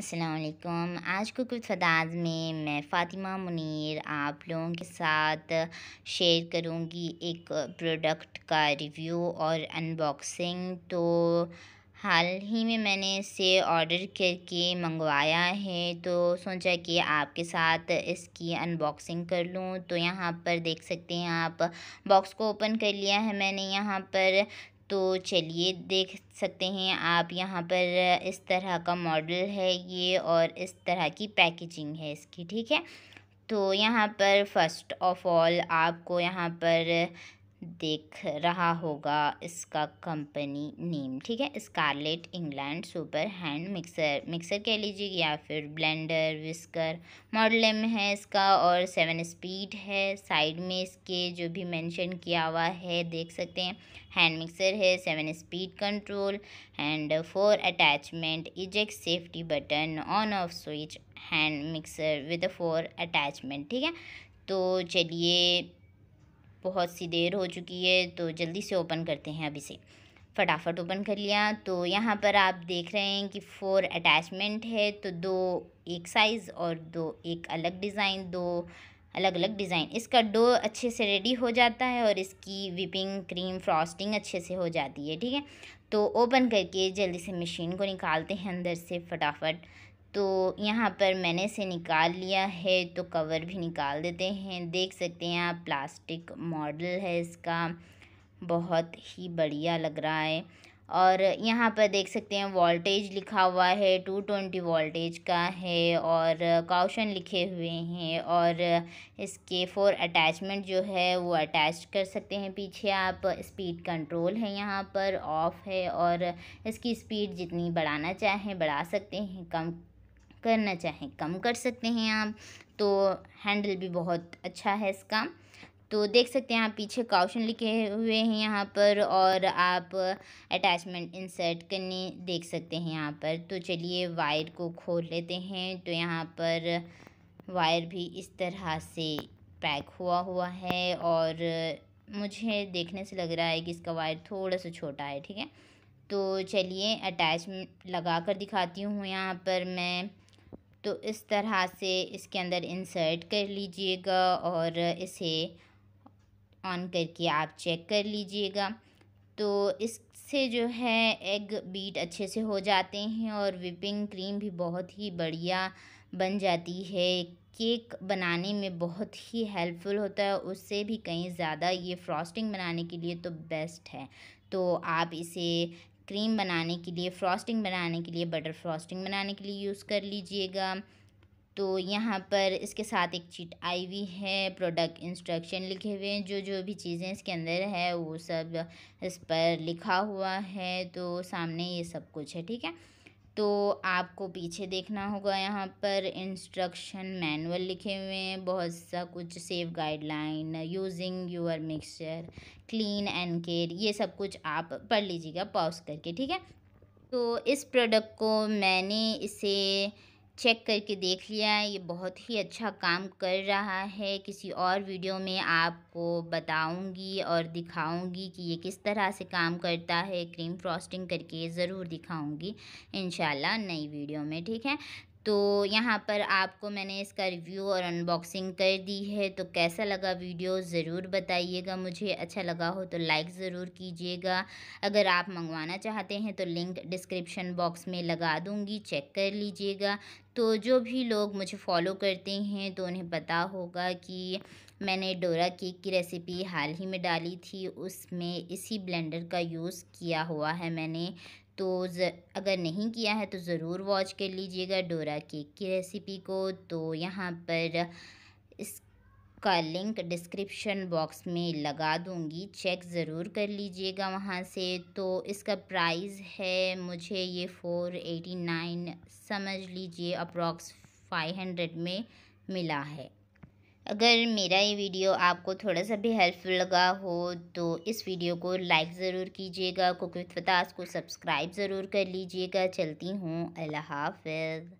असलकुम आज को कुछ फदाज में मैं फ़ातिमा मुनीर आप लोगों के साथ शेयर करूँगी एक प्रोडक्ट का रिव्यू और अनबॉक्सिंग। तो हाल ही में मैंने इसे ऑर्डर करके मंगवाया है तो सोचा कि आपके साथ इसकी अनबॉक्सिंग कर लूँ। तो यहाँ पर देख सकते हैं आप, बॉक्स को ओपन कर लिया है मैंने। यहाँ पर तो चलिए देख सकते हैं आप यहाँ पर इस तरह का मॉडल है ये और इस तरह की पैकेजिंग है इसकी, ठीक है? तो यहाँ पर फ़र्स्ट ऑफ़ ऑल आपको यहाँ पर देख रहा होगा इसका कंपनी नेम, ठीक है? Scarlett England super hand mixer mixer कह लीजिए या फिर ब्लेंडर, विस्कर, मॉडल एम है इसका और सेवन स्पीड है। साइड में इसके जो भी मेंशन किया हुआ है, देख सकते हैं, हैंड मिक्सर है, seven speed control and four attachment eject safety button on off switch hand mixer with four attachment, ठीक है? तो चलिए बहुत सी देर हो चुकी है तो जल्दी से ओपन करते हैं अभी से फटाफट ओपन कर लिया तो यहाँ पर आप देख रहे हैं कि फोर अटैचमेंट है तो दो एक साइज़ और दो एक अलग डिज़ाइन, दो अलग अलग डिज़ाइन। इसका डो अच्छे से रेडी हो जाता है और इसकी विपिंग क्रीम फ्रॉस्टिंग अच्छे से हो जाती है, ठीक है? तो ओपन करके जल्दी से मशीन को निकालते हैं अंदर से फटाफट। तो यहाँ पर मैंने से निकाल लिया है तो कवर भी निकाल देते हैं। देख सकते हैं आप, प्लास्टिक मॉडल है इसका। बहुत ही बढ़िया लग रहा है। और यहाँ पर देख सकते हैं वोल्टेज लिखा हुआ है, टू ट्वेंटी वोल्टेज का है और काउशन लिखे हुए हैं और इसके फोर अटैचमेंट जो है वो अटैच कर सकते हैं। पीछे आप स्पीड कंट्रोल है यहाँ पर, ऑफ़ है और इसकी स्पीड जितनी बढ़ाना चाहें बढ़ा सकते हैं। कम करना चाहें, कम कर सकते हैं आप। तो हैंडल भी बहुत अच्छा है इसका। तो देख सकते हैं आप, पीछे काउशन लिखे हुए हैं यहाँ पर और आप अटैचमेंट इंसर्ट करने देख सकते हैं यहाँ पर। तो चलिए वायर को खोल लेते हैं। तो यहाँ पर वायर भी इस तरह से पैक हुआ हुआ है और मुझे देखने से लग रहा है कि इसका वायर थोड़ा सा छोटा है, ठीक है? तो चलिए अटैचमेंट लगा कर दिखाती हूँ यहाँ पर मैं। तो इस तरह से इसके अंदर इंसर्ट कर लीजिएगा और इसे ऑन करके आप चेक कर लीजिएगा। तो इससे जो है एग बीट अच्छे से हो जाते हैं और विपिंग क्रीम भी बहुत ही बढ़िया बन जाती है। केक बनाने में बहुत ही हेल्पफुल होता है। उससे भी कहीं ज़्यादा ये फ्रॉस्टिंग बनाने के लिए तो बेस्ट है। तो आप इसे क्रीम बनाने के लिए फ्रॉस्टिंग बनाने के लिए बटर फ्रॉस्टिंग बनाने के लिए यूज़ कर लीजिएगा। तो यहाँ पर इसके साथ एक चीट आई हुई है प्रोडक्ट इंस्ट्रक्शन लिखे हुए हैं जो जो भी चीज़ें इसके अंदर है, वो सब इस पर लिखा हुआ है तो सामने ये सब कुछ है, ठीक है? तो आपको पीछे देखना होगा यहाँ पर। इंस्ट्रक्शन मैनुअल लिखे हुए हैं। बहुत सा कुछ safe guideline using your mixture clean and care ये सब कुछ आप पढ़ लीजिएगा पॉज करके, ठीक है? तो इस प्रोडक्ट को मैंने इसे चेक करके देख लिया है। ये बहुत ही अच्छा काम कर रहा है। किसी और वीडियो में आपको बताऊँगी और दिखाऊँगी कि ये किस तरह से काम करता है। क्रीम फ्रॉस्टिंग करके ज़रूर दिखाऊँगी। इन नई वीडियो में, ठीक है? तो यहाँ पर आपको मैंने इसका रिव्यू और अनबॉक्सिंग कर दी है तो कैसा लगा वीडियो ज़रूर बताइएगा, मुझे अच्छा लगा हो तो लाइक ज़रूर कीजिएगा। अगर आप मंगवाना चाहते हैं तो लिंक डिस्क्रिप्शन बॉक्स में लगा दूँगी चेक कर लीजिएगा। तो जो भी लोग मुझे फॉलो करते हैं तो उन्हें पता होगा कि मैंने डोरा केक की रेसिपी हाल ही में डाली थी, उसमें इसी ब्लेंडर का यूज़ किया हुआ है मैंने। तो अगर नहीं किया है तो ज़रूर वॉच कर लीजिएगा डोरा केक की रेसिपी को। तो यहाँ पर इसका लिंक डिस्क्रिप्शन बॉक्स में लगा दूँगी, चेक ज़रूर कर लीजिएगा वहाँ से। तो इसका प्राइस है, मुझे ये फ़ोर एटी नाइन समझ लीजिए, अप्रॉक्स फाइव हंड्रेड में मिला है। अगर मेरा ये वीडियो आपको थोड़ा सा भी हेल्पफुल लगा हो तो इस वीडियो को लाइक ज़रूर कीजिएगा कुक फतास को सब्सक्राइब ज़रूर कर लीजिएगा। चलती हूँ। अल्लाह हाफ़िज़।